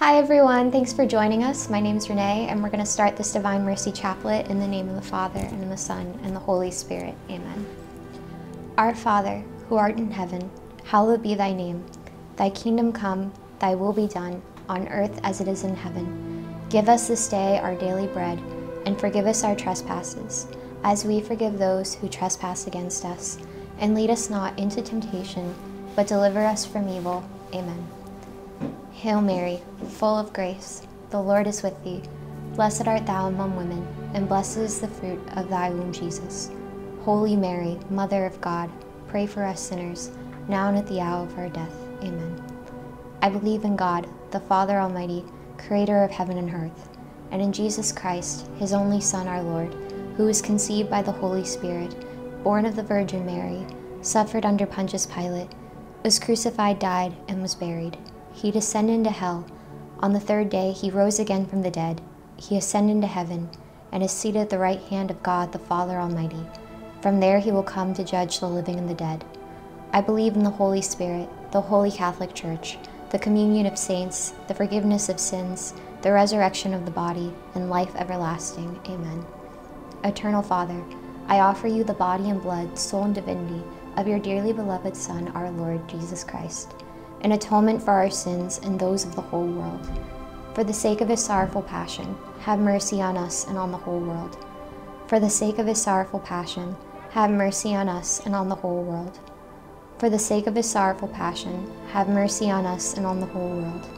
Hi everyone, thanks for joining us. My name is Renee and we're going to start this Divine Mercy Chaplet in the name of the Father and the Son and the Holy Spirit. Amen. Our Father, who art in heaven, hallowed be thy name. Thy kingdom come, thy will be done, on earth as it is in heaven. Give us this day our daily bread, and forgive us our trespasses, as we forgive those who trespass against us. And lead us not into temptation, but deliver us from evil. Amen. Hail Mary, full of grace, the Lord is with thee. Blessed art thou among women, and blessed is the fruit of thy womb, Jesus. Holy Mary, Mother of God, pray for us sinners, now and at the hour of our death. Amen. I believe in God, the Father Almighty, creator of heaven and earth, and in Jesus Christ, his only Son, our Lord, who was conceived by the Holy Spirit, born of the Virgin Mary, suffered under Pontius Pilate, was crucified, died, and was buried he descended into hell. On the third day, he rose again from the dead. He ascended into heaven and is seated at the right hand of God the Father Almighty. From there, he will come to judge the living and the dead. I believe in the Holy Spirit, the Holy Catholic Church, the communion of saints, the forgiveness of sins, the resurrection of the body, and life everlasting. Amen. Eternal Father, I offer you the body and blood, soul and divinity of your dearly beloved Son, our Lord Jesus Christ an atonement for our sins and those of the whole world. For the sake of his sorrowful passion, have mercy on us and on the whole world. For the sake of his sorrowful passion, have mercy on us and on the whole world. For the sake of his sorrowful passion, have mercy on us and on the whole world.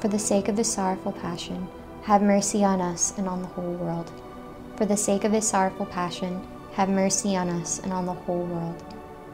For the sake of his sorrowful passion, have mercy on us and on the whole world. For the sake of his sorrowful passion, have mercy on us and on the whole world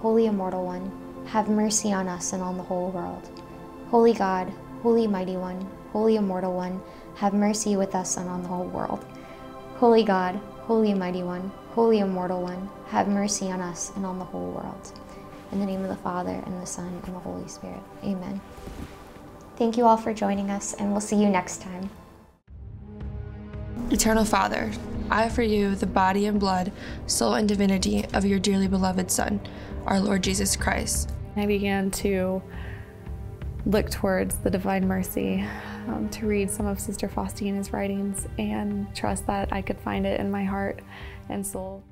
Holy Immortal One, have mercy on us and on the whole world. Holy God, Holy Mighty One, Holy Immortal One, have mercy with us and on the whole world. Holy God, Holy Mighty One, Holy Immortal One, have mercy on us and on the whole world. In the name of the Father, and the Son, and the Holy Spirit. Amen. Thank you all for joining us, and we'll see you next time. Eternal Father, I offer you the body and blood, soul and divinity of your dearly beloved Son, our Lord Jesus Christ. I began to look towards the Divine Mercy, um, to read some of Sister Faustina's writings, and trust that I could find it in my heart and soul.